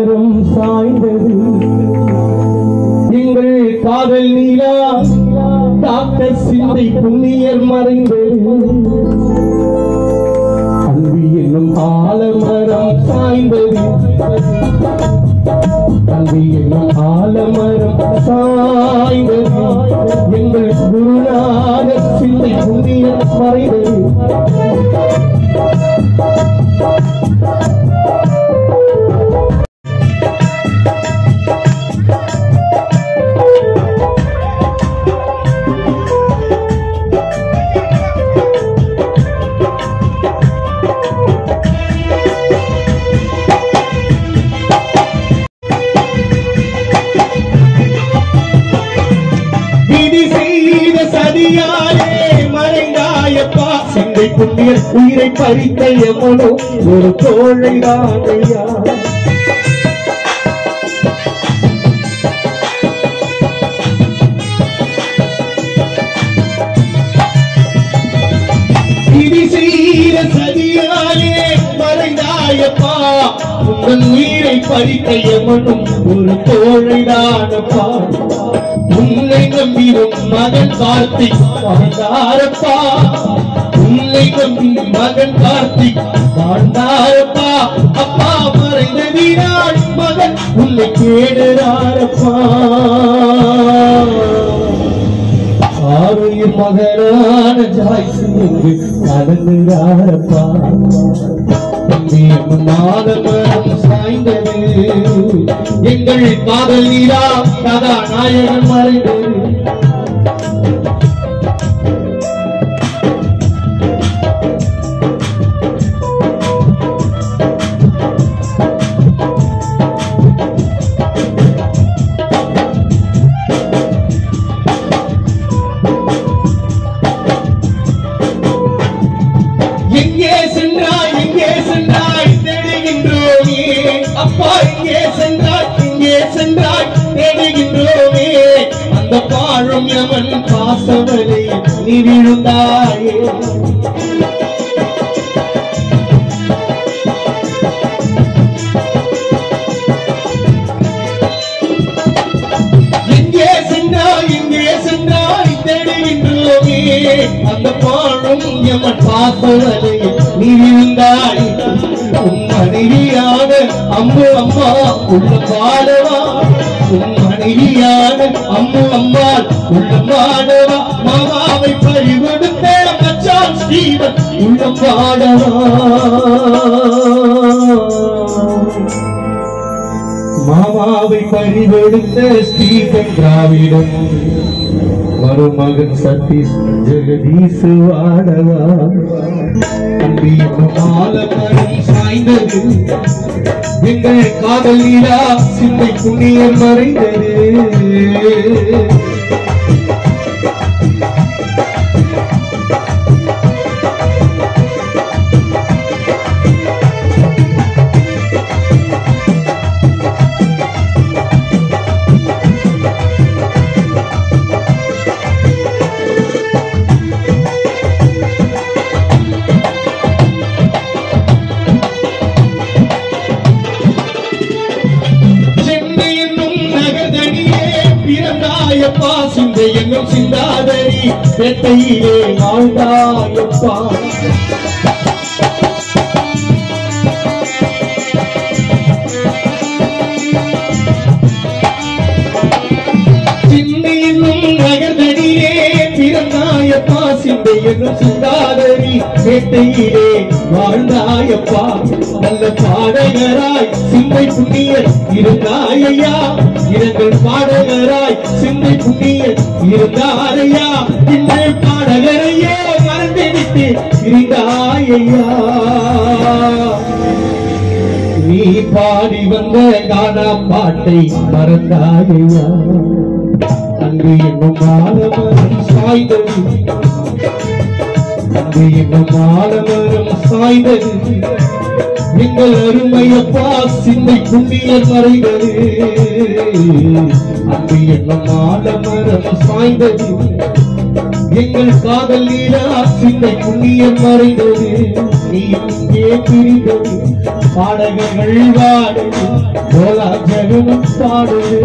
மரம் சாய்ந்தது. எங்கள் காதல் நீலா டாக்டர் சிந்தை புண்ணியர் மறைந்தது. அன்பு என்னும் ஆலமரம் சாய்ந்தது. அன்பு என்னும் ஆலமரம் சாய்ந்தது. எங்கள் குருநாத சிந்தை புண்ணியர் மறைந்தது. புண்ணியர் உயிரை பறித்த எவனோ ஒரு தோழை தானையா விதி செய்த சதியாலே மறைந்தாயப்பா. உங்கள் உயிரை பறித்த எவனும் ஒரு தோழைதானப்பா உன்னை நம்பிடும் மகன் வார்த்தை வாழ்ந்தாரப்பா. உன்னை நம்பி மகன் கார்த்திக் வாழ்ந்தாரப்பா அப்பா மறைந்த வீராள் மகன் உன்னை கேடுறாரப்பா ஆரோக்கிய மகனான கடந்துறாரப்பா மாதமரம் சாய்ந்தது எங்கள் காதல் நீரா கதாநாயகன் மறைந்தது அப்பா எங்கே சென்றாய் எங்கே சென்றாய் தேடுகின்றோமே. அந்த பாழும் எவன் பாசவரை நீ விழுந்தாயே. எங்கே சென்றாய் எங்கே சென்றாய் தேடுகின்றோமே. அந்த பாழும் எவன் பாசவரை நீ விழுந்தாயே. அம்மு அம்மா உள்ள பாடவா? உன் மனைவியான அம்மு அம்மாள் உள்ள பாடவா? மாமாவை பறிகொடுத்த மச்சான் ஸ்ரீவன் உள்ள பாடவா? மாமாவை பறிகொடுத்த ஸ்ரீகன் திராவிடம் மருமகன் சதீஷ் ஜெகதீஷ் வாடவா தம்பி ஆலமரம் சாய்ந்தது எங்கள் காதல் நீலா சிந்தை புண்ணியம் மறைந்தது பிறந்தாயப்பா சிந்தை எங்கும் சிந்தாதரி பெட்டையிலே ஆழ்ந்தாயப்பா சிந்தை என்னும் நகர்தனியே பிறந்தாயப்பா சிந்தை எங்கும் சிந்தாதரி பேட்டையிலே வாழ்ந்தாயப்பா. நல்ல பாடகராய் சிந்தை புண்ணியர் இருந்தாயையா. இரங்கள் பாடகராய் சிந்தை புண்ணியர் இருந்தாரையா இந்த பாடகரையே மறந்துவிட்டு இருந்தாயையா நீ பாடி வந்த கானா பாட்டை மறந்தாயையா. அங்கு என்னும் மாதவன் சாய்ந்தது. என்னும் ஆலமரம் சாய்ந்தது. எங்கள் அருமையப்பா சிந்தை புண்ணியர் மறைந்தது. அங்கு என்னும் ஆலமரம் சாய்ந்தது. எங்கள் காதல் நீரா சிந்தை புண்ணியம் மறைந்தது. நீ இங்கே பிரிந்தது. பாடகர்கள் வாடுது கோலா ஜெகமும் பாடுது.